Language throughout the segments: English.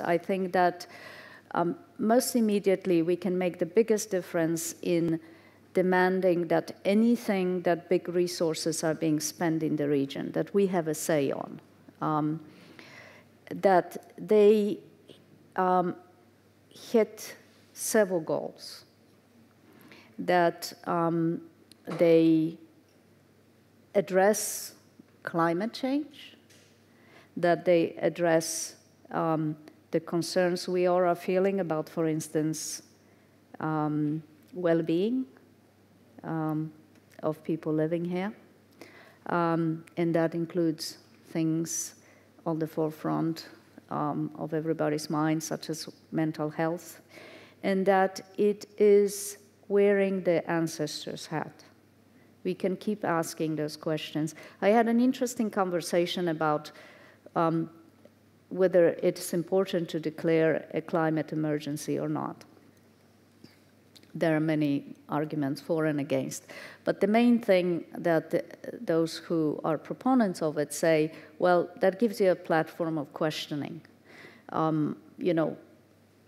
I think that um, most immediately we can make the biggest difference in demanding that anything that big resources are being spent in the region, that we have a say on, um, that they um, hit several goals, that um, they address climate change, that they address um, the concerns we all are feeling about, for instance, um, well-being um, of people living here. Um, and that includes things on the forefront um, of everybody's mind, such as mental health, and that it is wearing the ancestors' hat. We can keep asking those questions. I had an interesting conversation about um, whether it's important to declare a climate emergency or not. There are many arguments for and against. But the main thing that the, those who are proponents of it say, well, that gives you a platform of questioning. Um, you know,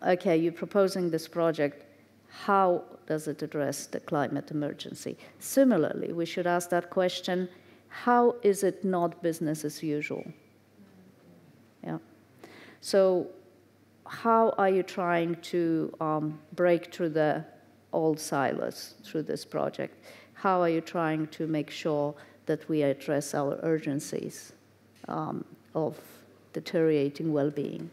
okay, you're proposing this project, how does it address the climate emergency? Similarly, we should ask that question, how is it not business as usual? So how are you trying to um, break through the old silos through this project? How are you trying to make sure that we address our urgencies um, of deteriorating well-being?